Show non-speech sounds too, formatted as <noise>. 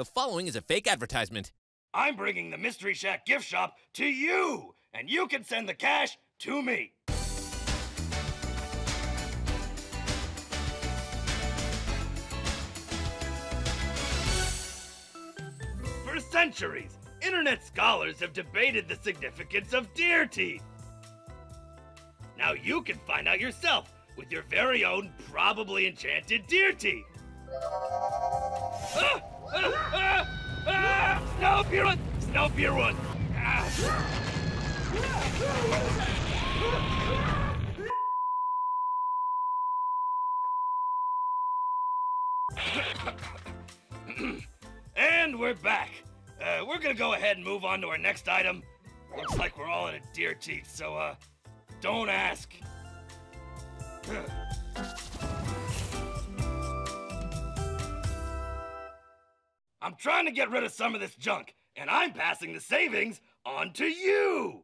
The following is a fake advertisement. I'm bringing the Mystery Shack gift shop to you, and you can send the cash to me. For centuries, internet scholars have debated the significance of deer teeth. Now you can find out yourself with your very own probably enchanted deer teeth. Ah! Snowbeer one! Ah! and we're back. Uh, we're gonna go ahead and move on to our next item. Looks like we're all in a deer teeth, so uh, don't ask. <laughs> I'm trying to get rid of some of this junk, and I'm passing the savings on to you.